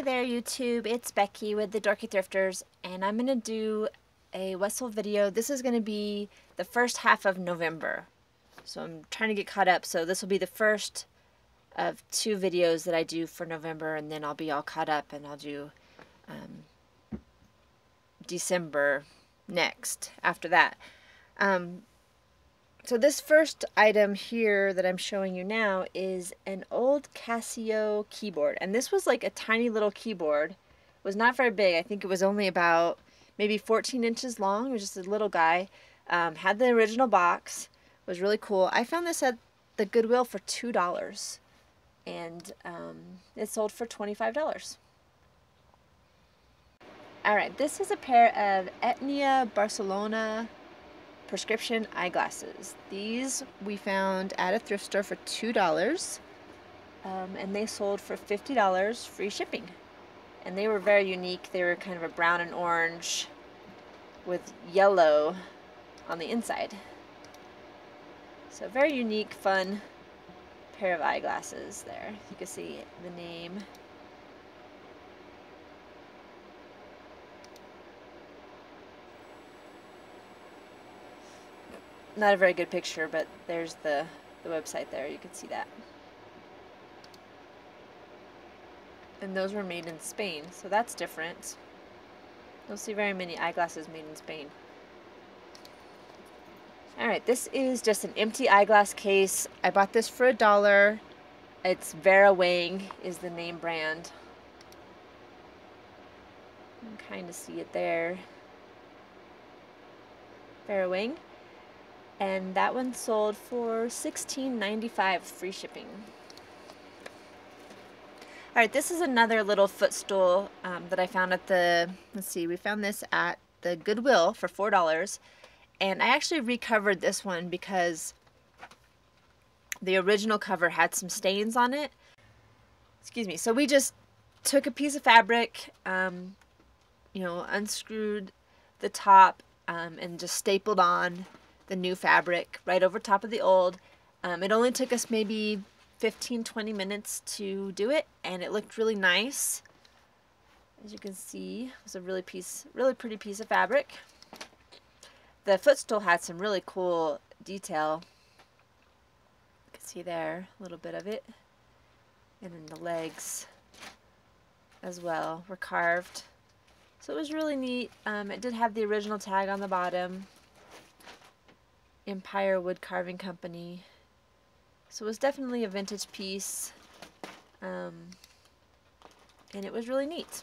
Hey there YouTube, it's Becky with the Dorky Thrifters and I'm going to do a what sold video. This is going to be the first half of November. So I'm trying to get caught up. So this will be the first of two videos that I do for November and then I'll be all caught up and I'll do um, December next after that. Um, so this first item here that I'm showing you now is an old Casio keyboard. And this was like a tiny little keyboard. It was not very big. I think it was only about maybe 14 inches long. It was just a little guy. Um, had the original box. Was really cool. I found this at the Goodwill for $2. And um, it sold for $25. Alright, this is a pair of Etnia Barcelona prescription eyeglasses. These we found at a thrift store for $2 um, and they sold for $50 free shipping. And they were very unique. They were kind of a brown and orange with yellow on the inside. So very unique, fun pair of eyeglasses there. You can see the name not a very good picture, but there's the, the website there. You can see that. And those were made in Spain, so that's different. Don't see very many eyeglasses made in Spain. Alright, this is just an empty eyeglass case. I bought this for a dollar. It's Vera Wang is the name brand. You can kind of see it there. Vera Wang and that one sold for $16.95 free shipping. Alright, this is another little footstool um, that I found at the, let's see, we found this at the Goodwill for $4. And I actually recovered this one because the original cover had some stains on it. Excuse me. So we just took a piece of fabric, um, you know, unscrewed the top um, and just stapled on the new fabric right over top of the old. Um, it only took us maybe 15 20 minutes to do it and it looked really nice. As you can see it was a really piece really pretty piece of fabric. The footstool had some really cool detail. You can see there a little bit of it. And then the legs as well were carved. So it was really neat. Um, it did have the original tag on the bottom Empire Wood Carving Company. So it was definitely a vintage piece. Um, and it was really neat.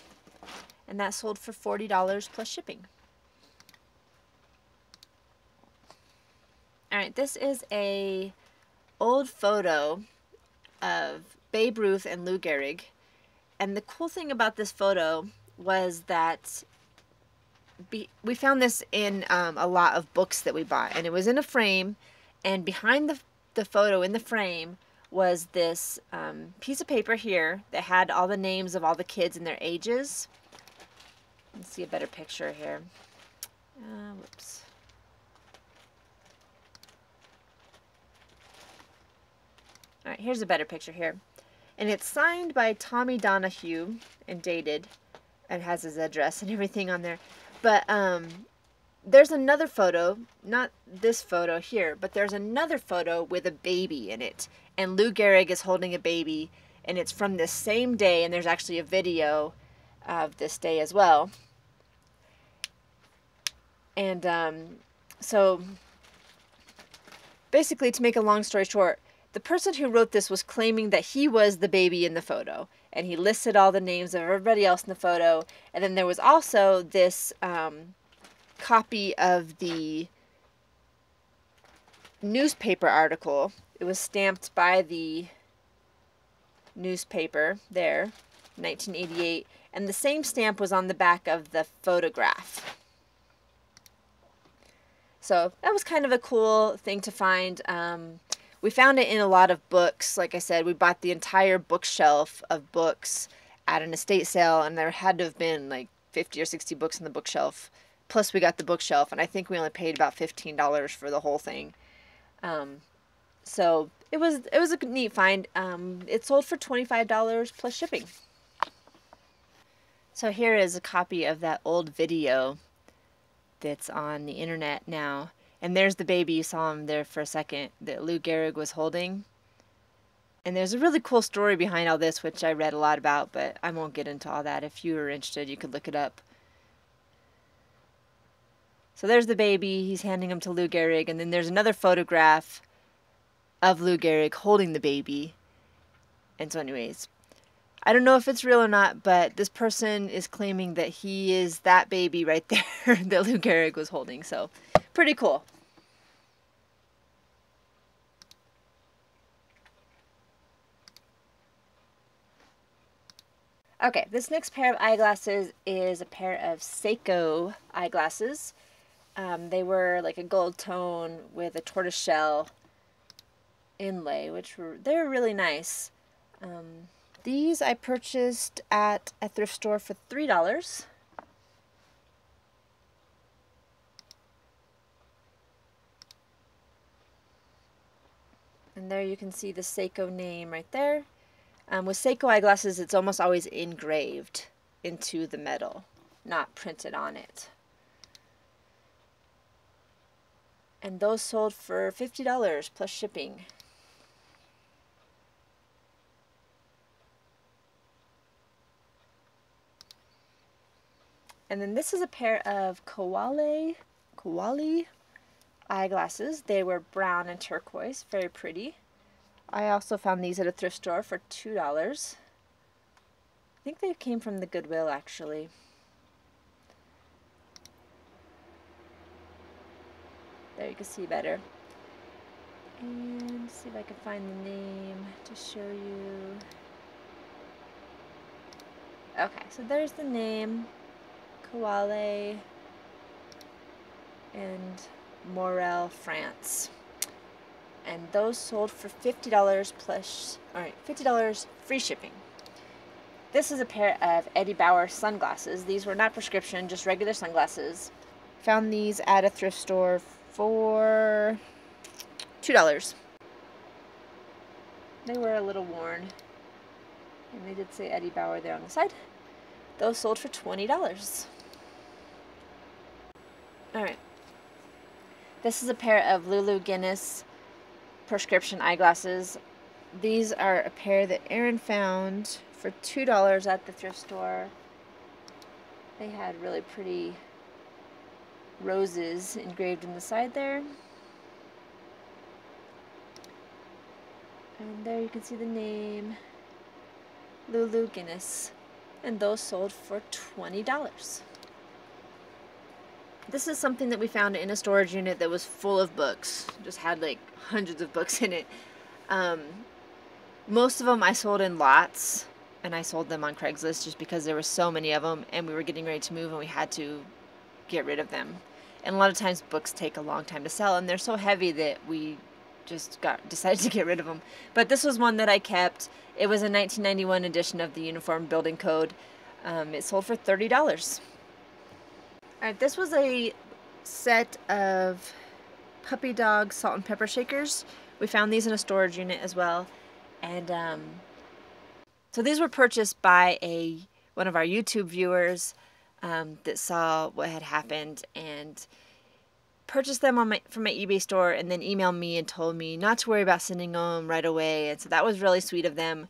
And that sold for $40 plus shipping. Alright, this is a old photo of Babe Ruth and Lou Gehrig. And the cool thing about this photo was that be, we found this in um, a lot of books that we bought, and it was in a frame, and behind the, the photo in the frame was this um, piece of paper here that had all the names of all the kids and their ages. Let's see a better picture here. Uh, whoops. All right, here's a better picture here. And it's signed by Tommy Donahue and dated and has his address and everything on there. But um, there's another photo, not this photo here, but there's another photo with a baby in it. And Lou Gehrig is holding a baby, and it's from this same day, and there's actually a video of this day as well. And um, so, basically, to make a long story short, the person who wrote this was claiming that he was the baby in the photo and he listed all the names of everybody else in the photo. And then there was also this um, copy of the newspaper article. It was stamped by the newspaper there, 1988, and the same stamp was on the back of the photograph. So that was kind of a cool thing to find. Um, we found it in a lot of books. Like I said, we bought the entire bookshelf of books at an estate sale, and there had to have been like 50 or 60 books on the bookshelf. Plus, we got the bookshelf, and I think we only paid about $15 for the whole thing. Um, so it was it was a neat find. Um, it sold for $25 plus shipping. So here is a copy of that old video that's on the internet now. And there's the baby, you saw him there for a second, that Lou Gehrig was holding. And there's a really cool story behind all this, which I read a lot about, but I won't get into all that. If you are interested, you could look it up. So there's the baby, he's handing him to Lou Gehrig, and then there's another photograph of Lou Gehrig holding the baby. And so, anyways, I don't know if it's real or not, but this person is claiming that he is that baby right there that Lou Gehrig was holding. So, pretty cool. Okay, this next pair of eyeglasses is a pair of Seiko eyeglasses. Um, they were like a gold tone with a tortoiseshell inlay, which were they were really nice. Um, these I purchased at a thrift store for three dollars. And there you can see the Seiko name right there. Um, with Seiko eyeglasses, it's almost always engraved into the metal, not printed on it. And those sold for $50 plus shipping. And then this is a pair of Koali, Koali eyeglasses. They were brown and turquoise, very pretty. I also found these at a thrift store for $2. I think they came from the Goodwill actually. There you can see better. And see if I can find the name to show you. Okay, so there's the name. Koali and Morel, France and those sold for $50 plus, alright, $50 free shipping. This is a pair of Eddie Bauer sunglasses. These were not prescription, just regular sunglasses. Found these at a thrift store for $2. They were a little worn. And they did say Eddie Bauer there on the side. Those sold for $20. Alright. This is a pair of Lulu Guinness prescription eyeglasses. These are a pair that Aaron found for $2 at the thrift store. They had really pretty roses engraved in the side there. And there you can see the name Lulu Guinness. And those sold for $20. This is something that we found in a storage unit that was full of books. Just had like hundreds of books in it. Um, most of them I sold in lots and I sold them on Craigslist just because there were so many of them and we were getting ready to move and we had to get rid of them. And a lot of times books take a long time to sell and they're so heavy that we just got decided to get rid of them. But this was one that I kept. It was a 1991 edition of the Uniform Building Code. Um, it sold for $30. Alright, this was a set of puppy dog salt and pepper shakers. We found these in a storage unit as well. And um, so these were purchased by a one of our YouTube viewers um, that saw what had happened and purchased them on my from my eBay store and then emailed me and told me not to worry about sending them right away. And so that was really sweet of them.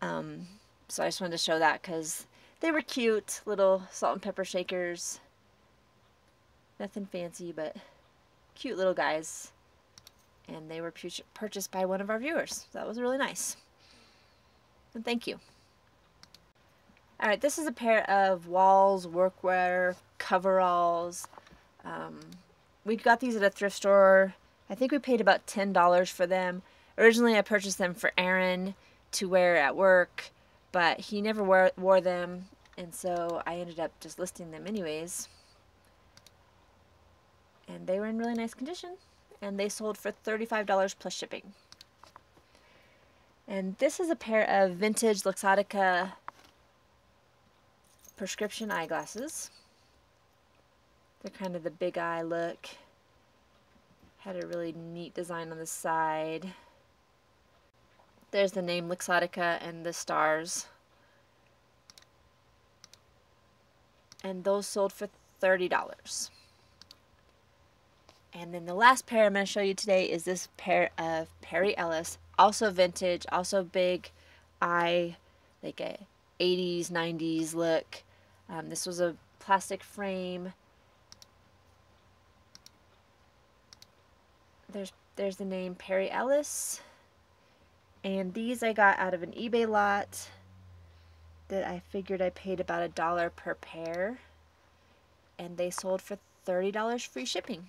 Um, so I just wanted to show that because they were cute little salt and pepper shakers. Nothing fancy, but cute little guys. And they were purchased by one of our viewers. So that was really nice. And thank you. Alright, this is a pair of Walls workwear coveralls. Um, we got these at a thrift store. I think we paid about $10 for them. Originally, I purchased them for Aaron to wear at work, but he never wore, wore them, and so I ended up just listing them anyways and they were in really nice condition and they sold for $35 plus shipping. And this is a pair of vintage Luxottica prescription eyeglasses. They're kind of the big eye look. Had a really neat design on the side. There's the name Luxottica and the stars. and those sold for $30. And then the last pair I'm going to show you today is this pair of Perry Ellis, also vintage, also big eye, like a 80s, 90s look. Um, this was a plastic frame. There's there's the name Perry Ellis. And these I got out of an eBay lot that I figured I paid about a dollar per pair. And they sold for $30 free shipping.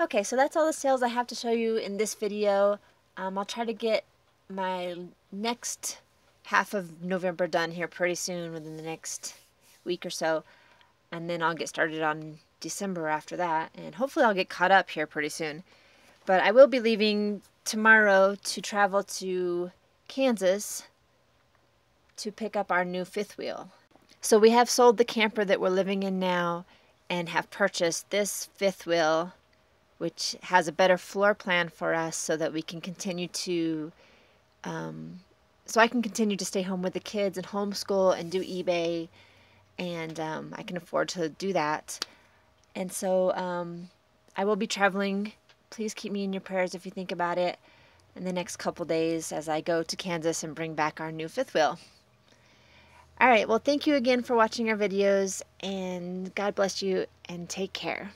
Okay, so that's all the sales I have to show you in this video. Um, I'll try to get my next half of November done here pretty soon within the next week or so. And then I'll get started on December after that. And hopefully I'll get caught up here pretty soon. But I will be leaving tomorrow to travel to Kansas to pick up our new fifth wheel. So we have sold the camper that we're living in now and have purchased this fifth wheel which has a better floor plan for us so that we can continue to um, so I can continue to stay home with the kids and homeschool and do eBay and um, I can afford to do that. And so um, I will be traveling. Please keep me in your prayers if you think about it in the next couple days as I go to Kansas and bring back our new fifth wheel. All right well thank you again for watching our videos and God bless you and take care